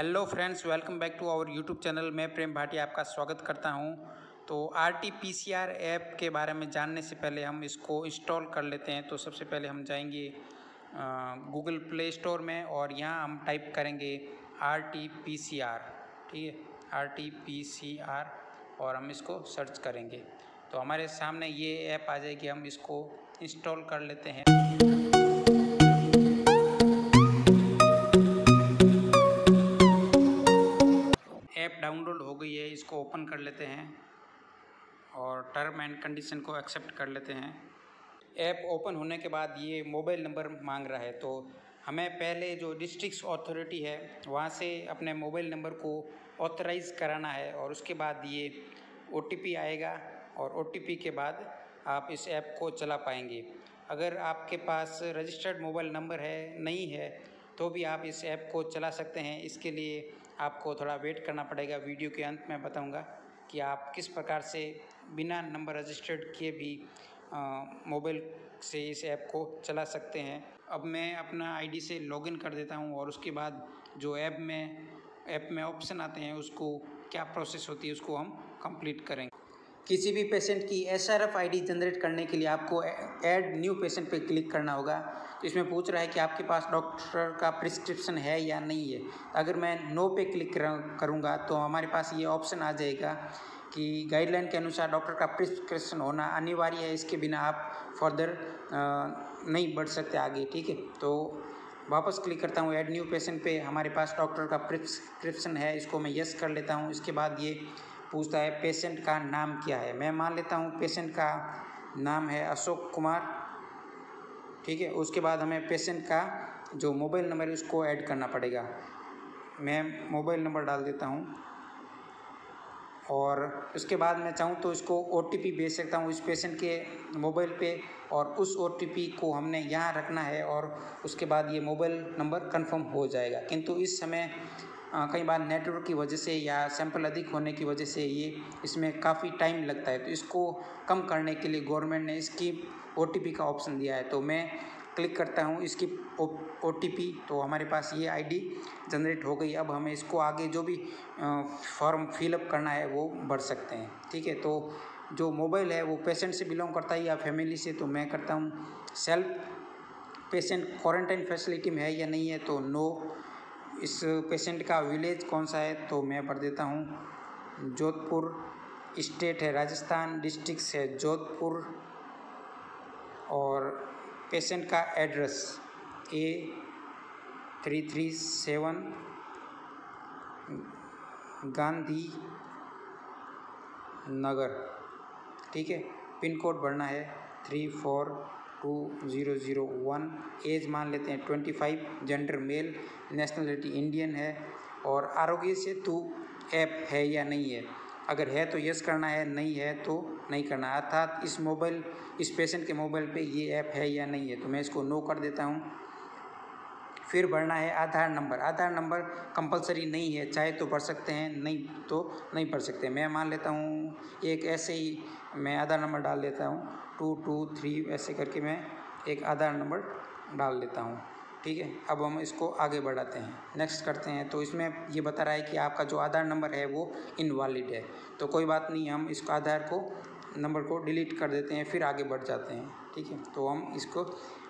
Hello friends, welcome back to our YouTube channel. मैं प्रेम भाटिया आपका स्वागत करता हूँ। तो R T P C R app के बारे में जानने से पहले हम इसको इंस्टॉल कर लेते हैं। तो सबसे पहले हम जाएँगे गूगल प्ले स्टोर में और यहाँ हम टाइप करेंगे R T P C R ठीक है? R T P C R और हम इसको सर्च करेंगे। तो हमारे सामने ये ऐप आ जाएगी, हम इसको इंस्टॉल कर लेते हैं। इसको ओपन कर लेते हैं और टर्म एंड कंडीशन को एक्सेप्ट कर लेते हैं। ऐप ओपन होने के बाद ये मोबाइल नंबर मांग रहा है तो हमें पहले जो डिस्ट्रिक्ट अथॉरिटी है, वहाँ से अपने मोबाइल नंबर को ऑथराइज़ कराना है और उसके बाद ये ओटीपी आएगा और ओटीपी के बाद आप इस ऐप को चला पाएँगे। अगर आपके पास रजिस्टर्ड मोबाइल नंबर है, नहीं है तो भी आप इस ऐप को चला सकते हैं। इसके लिए आपको थोड़ा वेट करना पड़ेगा वीडियो के अंत में बताऊँगा कि आप किस प्रकार से बिना नंबर रजिस्टर्ड किए भी मोबाइल से इस ऐप को चला सकते हैं। अब मैं अपना आईडी से लॉगिन कर देता हूँ और उसके बाद जो ऐप में ऐप में ऑप्शन आते हैं उसको क्या प्रोसेस होती है उसको हम कंप्लीट करेंगे। किसी भी पेशेंट की S R F I D generate करने के लिए आपको ऐड न्यू पेशेंट पे क्लिक करना होगा। तो इसमें पूछ रहा है कि आपके पास डॉक्टर का प्रिस्क्रिप्शन है या नहीं है। अगर मैं नो पे क्लिक करूँगा तो हमारे पास ये ऑप्शन आ जाएगा कि गाइडलाइन के अनुसार डॉक्टर का प्रिस्क्रिप्शन होना अनिवार्य है। इसके बिना आप फर्दर नहीं बढ़ सकते आगे, ठीक है? तो वापस क्लिक करता हूँ ऐड न्यू पेशेंट पे। हमारे पास डॉक्टर का प्रिस्क्रिप्शन है, इसको मैं यस कर लेता हूँ। इसके बाद ये पूछता है, पेशेंट का नाम क्या है? मैं मान लेता हूँ, पेशेंट का नाम है अशोक कुमार। ठीक है, उसके बाद हमें पेशेंट का जो मोबाइल नंबर है, उसको ऐड करना पड़ेगा। मैं मोबाइल नंबर डाल देता हूँ और उसके बाद मैं चाहूँ तो इसको ओटीपी भेज सकता हूँ इस पेशेंट के मोबाइल पे और उस ओटीपी को हमने यहाँ रखना है और उसके बाद ये मोबाइल नंबर कंफर्म हो जाएगा। किंतु इस समय कई बार नेटवर्क की वजह से या सैंपल अधिक होने की वजह से ये इसमें काफ़ी टाइम लगता है। तो इसको कम करने के लिए गवर्नमेंट ने इसकी ओटीपी का ऑप्शन दिया है। तो मैं क्लिक करता हूँ इसकी ओटीपी तो हमारे पास ये आईडी जनरेट हो गई। अब हमें इसको आगे जो भी फॉर्म फिलअप करना है वो भर सकते हैं। ठीक है? तो जो मोबाइल है वो पेशेंट से बिलोंग करता है या फैमिली से? तो मैं करता हूँ सेल्फ पेशेंट क्वारंटाइन फैसिलिटी में है या नहीं है? तो नो इस पेशेंट का विलेज कौन सा है तो मैं भर देता हूँ। जोधपुर स्टेट है, राजस्थान डिस्ट्रिक्ट है, जोधपुर। और पेशेंट का address A three three seven Gandhi Nagar, ठीक है? पिन कोड भरना है three four two zero zero one age मान लेते हैं twenty five gender male nationality Indian है, और आरोग्य सेतु ऐप है या नहीं है? अगर है तो यस करना है, नहीं है तो नहीं करना अर्थात इस मोबाइल इस पेशेंट के मोबाइल पे ये ऐप है या नहीं है? तो मैं इसको नो कर देता हूँ। फिर भरना है Aadhaar number. Aadhaar number compulsory नहीं है, चाहे तो भर सकते हैं, नहीं तो नहीं भर सकते। मैं मान लेता हूँ, एक ऐसे ही मैं आधार नंबर डाल लेता हूँ, टू टू, थ्री, ऐसे करके मैं एक आधार नंबर डाल लेता हूँ। ठीक है? अब हम इसको आगे बढ़ाते हैं। नेक्स्ट करते हैं। तो इसमें ये बता रहा है कि आपका जो आधार नंबर है वो इनवैलिड है। तो कोई बात नहीं, हम इसको आधार को नंबर को डिलीट कर देते हैं, फिर आगे बढ़ जाते हैं, ठीक है? तो हम इसको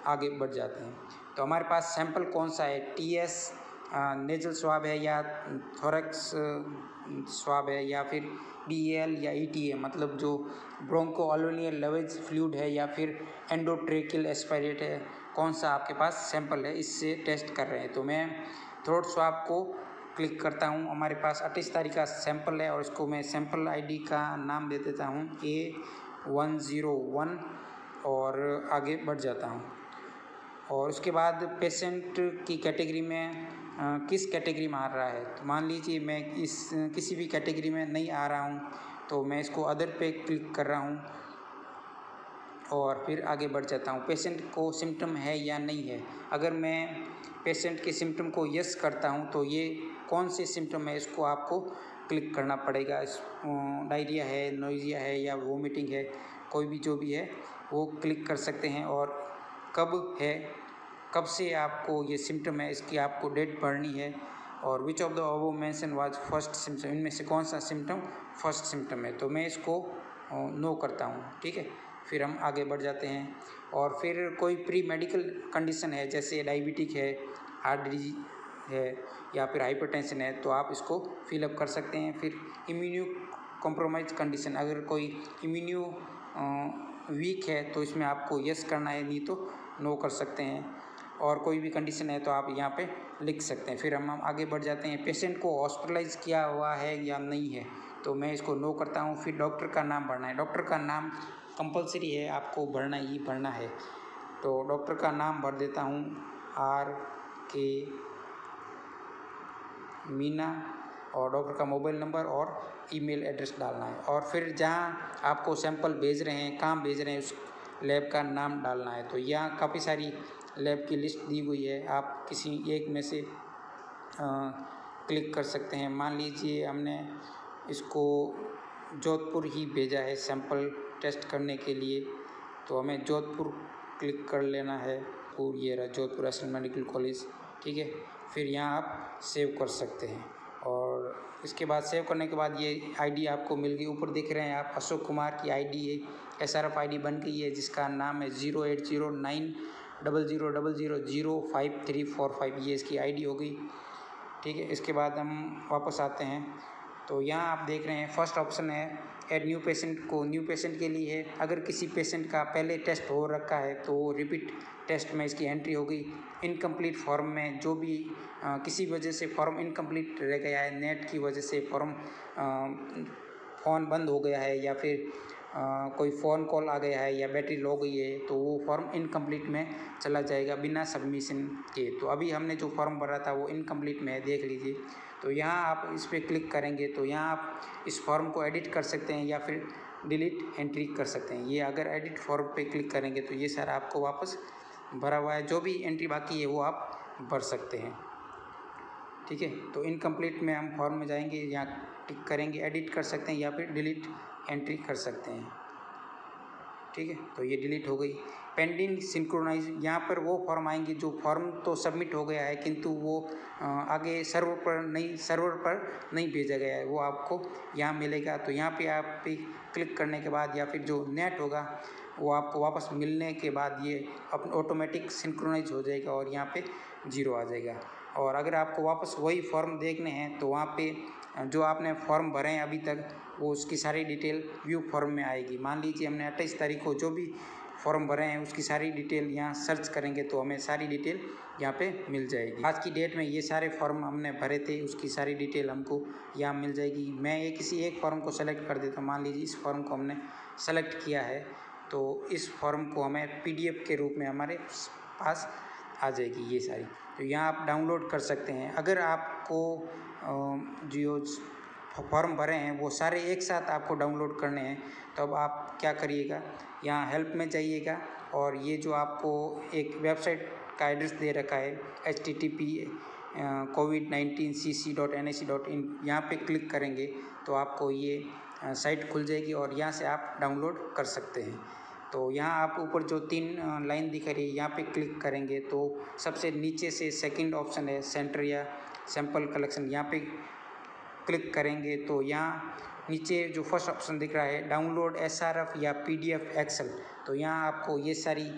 आगे बढ़ जाते हैं। तो हमारे पास सैंपल कौन सा है? टी एस नेजल स्वाब है या थोरक्स स्वाब है या फिर बी एल या ई टी है मतलब जो ब्रोंको अलोनियल लवेज फ्लूड है या फिर एंडोट्रेकिल एस्पायरेट है, कौन सा आपके पास सैंपल है? इससे टेस्ट कर रहे हैं। तो मैं थ्रोट स्वाब को क्लिक करता हूँ। हमारे पास अट्ठाईस तारीख का सैंपल है और इसको मैं सैंपल आईडी का नाम दे देता हूँ। ए वन ज़ीरो वन और आगे बढ़ जाता हूँ। और उसके बाद पेशेंट की कैटेगरी में आ, किस कैटेगरी में आ रहा है? तो मान लीजिए मैं इस किसी भी कैटेगरी में नहीं आ रहा हूँ तो मैं इसको अदर पे क्लिक कर रहा हूँ और फिर आगे बढ़ जाता हूँ। पेशेंट को सिम्टम है या नहीं है? अगर मैं पेशेंट के सिम्टम को यस करता हूँ तो ये कौन से सिम्टम है, इसको आपको क्लिक करना पड़ेगा। इस डायरिया है नोइजिया है या वोमिटिंग है, कोई भी जो भी है, वो क्लिक कर सकते हैं। और कब है, कब से आपको ये सिम्टम है, इसकी आपको डेट भरनी है और which of the above mention was first symptom इनमें से कौन सा सिम्टम फ़र्स्ट सिम्टम है? तो मैं इसको नो करता हूँ, ठीक है? फिर हम आगे बढ़ जाते हैं। और फिर कोई प्री मेडिकल कंडीशन है, जैसे डायबिटिक है हार्ट डिज़ीज़ है या फिर हाइपरटेंशन है तो आप इसको फिलअप कर सकते हैं। फिर इम्यूनो कॉम्प्रोमाइज कंडीशन अगर कोई इम्यूनो वीक है तो इसमें आपको यस करना है, नहीं तो नो कर सकते हैं। और कोई भी कंडीशन है तो आप यहाँ पे लिख सकते हैं। फिर हम हम आगे बढ़ जाते हैं। पेशेंट को हॉस्पिटलाइज किया हुआ है या नहीं है तो मैं इसको नो करता हूँ। फिर डॉक्टर का नाम भरना है। डॉक्टर का नाम कंपलसरी है, आपको भरना ही भरना है। तो डॉक्टर का नाम भर देता हूँ। आर के मीना और डॉक्टर का मोबाइल नंबर और ईमेल एड्रेस डालना है। और फिर जहाँ आपको सैंपल भेज रहे हैं कहाँ भेज रहे हैं उस लैब का नाम डालना है। तो यहाँ काफ़ी सारी लैब की लिस्ट दी हुई है। आप किसी एक में से आ, क्लिक कर सकते हैं। मान लीजिए हमने इसको जोधपुर ही भेजा है सैंपल टेस्ट करने के लिए। तो हमें जोधपुर क्लिक कर लेना है। रहा जोधपुर एस मेडिकल कॉलेज ठीक है? फिर यहाँ आप सेव कर सकते हैं। और इसके बाद सेव करने के बाद ये आईडी आपको मिल गई। ऊपर दिख रहे हैं आप अशोक कुमार की आईडी है। एस आर एफ़ आई बन गई है, जिसका नाम है zero eight zero nine double zero double zero zero five three four five ये इसकी आईडी हो गई। ठीक है, इसके बाद हम वापस आते हैं। तो यहाँ आप देख रहे हैं फ़र्स्ट ऑप्शन है एड न्यू पेशेंट को न्यू पेशेंट के लिए है। अगर किसी पेशेंट का पहले टेस्ट हो रखा है तो रिपीट टेस्ट में इसकी एंट्री हो गई इनकम्प्लीट फॉर्म में जो भी आ, किसी वजह से फॉर्म इनकम्प्लीट रह गया है नेट की वजह से फॉर्म फ़ोन बंद हो गया है या फिर आ, कोई फ़ोन कॉल आ गया है या बैटरी लो गई है तो वो फॉर्म इनकम्प्लीट में चला जाएगा बिना सबमिशन के। तो अभी हमने जो फॉर्म भरा था वो इनकम्प्लीट में है देख लीजिए। तो यहाँ आप इस पर क्लिक करेंगे तो यहाँ आप इस फॉर्म को एडिट कर सकते हैं या फिर डिलीट एंट्री कर सकते हैं। ये अगर एडिट फॉर्म पे क्लिक करेंगे तो ये सारा आपको वापस भरा हुआ है। जो भी एंट्री बाकी है वो आप भर सकते हैं। ठीक है? तो इनकम्प्लीट में हम फॉर्म में जाएँगे, यहाँ टिक करेंगे, एडिट कर सकते हैं या फिर डिलीट एंट्री कर सकते हैं। ठीक है? तो ये डिलीट हो गई। पेंडिंग सिंक्रोनाइज यहाँ पर वो फॉर्म आएँगे जो फॉर्म तो सबमिट हो गया है, किंतु वो आगे सर्वर पर नहीं सर्वर पर नहीं भेजा गया है, वो आपको यहाँ मिलेगा। तो यहाँ पे आप पे क्लिक करने के बाद या फिर जो नेट होगा, वो आपको वापस मिलने के बाद ये अपन ऑटोमेटिक सिंक्रोनाइज हो जाएगा और यहाँ पे ज़ीरो आ जाएगा। और अगर आपको वापस वही फॉर्म देखने हैं तो वहाँ पे जो आपने फॉर्म भरे हैं अभी तक, वो उसकी सारी डिटेल व्यू फॉर्म में आएगी। मान लीजिए हमने अट्ठाईस तारीख को जो भी फॉर्म भरे हैं, उसकी सारी डिटेल यहाँ सर्च करेंगे तो हमें सारी डिटेल यहाँ पे मिल जाएगी। आज की डेट में ये सारे फॉर्म हमने भरे थे, उसकी सारी डिटेल हमको यहाँ मिल जाएगी। मैं ये किसी एक फॉर्म को सेलेक्ट कर देता हूँ। मान लीजिए इस फॉर्म को हमने सेलेक्ट किया है तो इस फॉर्म को हमें पीडीएफ के रूप में हमारे पास आ जाएगी ये सारी। तो यहाँ आप डाउनलोड कर सकते हैं। अगर आपको जो फॉर्म भरे हैं, वो सारे एक साथ आपको डाउनलोड करने हैं तो अब आप क्या करिएगा? यहाँ हेल्प में जाइएगा और ये जो आपको एक वेबसाइट का एड्रेस दे रखा है H T T P COVID nineteen C C dot N I C dot in यहाँ पर क्लिक करेंगे तो आपको ये साइट खुल जाएगी और यहाँ से आप डाउनलोड कर सकते हैं। तो यहाँ आप ऊपर जो तीन लाइन दिख रही है, यहाँ पे क्लिक करेंगे तो सबसे नीचे से सेकंड ऑप्शन है सेंटर या सैंपल कलेक्शन यहाँ पे क्लिक करेंगे तो यहाँ नीचे जो फ़र्स्ट ऑप्शन दिख रहा है डाउनलोड एस आर एफ़ या पी डी तो यहाँ आपको ये सारी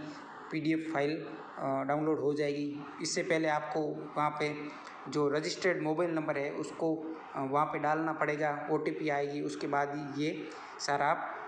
P D F file download हो जाएगी। इससे पहले आपको वहाँ पे जो रजिस्टर्ड मोबाइल नंबर है, उसको वहाँ पे डालना पड़ेगा ओ टी पी आएगी, उसके बाद ही ये सारा आप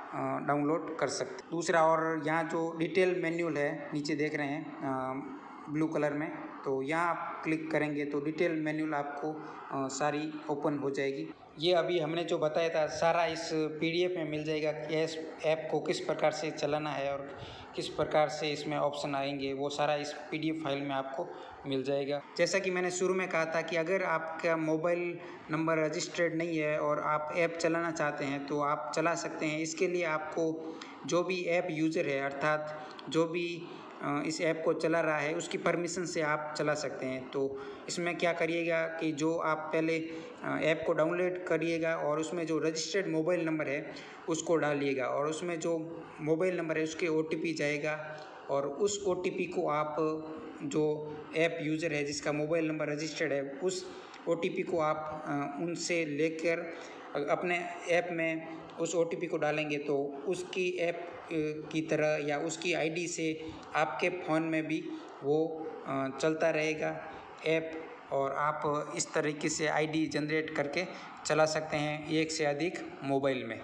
डाउनलोड कर सकते दूसरा और यहाँ जो डिटेल मैन्यूल है, नीचे देख रहे हैं ब्लू कलर में तो यहाँ आप क्लिक करेंगे तो डिटेल मैन्यूल आपको सारी ओपन हो जाएगी। ये अभी हमने जो बताया था, सारा इस पीडीएफ में मिल जाएगा कि इस ऐप को किस प्रकार से चलाना है और किस प्रकार से इसमें ऑप्शन आएँगे, वो सारा इस पीडीएफ फ़ाइल में आपको मिल जाएगा। जैसा कि मैंने शुरू में कहा था कि अगर आपका मोबाइल नंबर रजिस्टर्ड नहीं है और आप ऐप चलाना चाहते हैं तो आप चला सकते हैं। इसके लिए आपको जो भी ऐप यूज़र है, अर्थात जो भी इस ऐप को चला रहा है, उसकी परमिशन से आप चला सकते हैं। तो इसमें क्या करिएगा कि जो आप पहले ऐप को डाउनलोड करिएगा और उसमें जो रजिस्टर्ड मोबाइल नंबर है, उसको डालिएगा और उसमें जो मोबाइल नंबर है, उसके ओटीपी जाएगा और उस ओटीपी को आप जो ऐप यूज़र है, जिसका मोबाइल नंबर रजिस्टर्ड है, उस ओटीपी को आप उनसे लेकर अपने ऐप में उस ओटीपी को डालेंगे तो उसकी ऐप की तरह या उसकी आईडी से आपके फ़ोन में भी वो चलता रहेगा। ऐप और आप इस तरीके से आईडी जनरेट करके चला सकते हैं एक से अधिक मोबाइल में।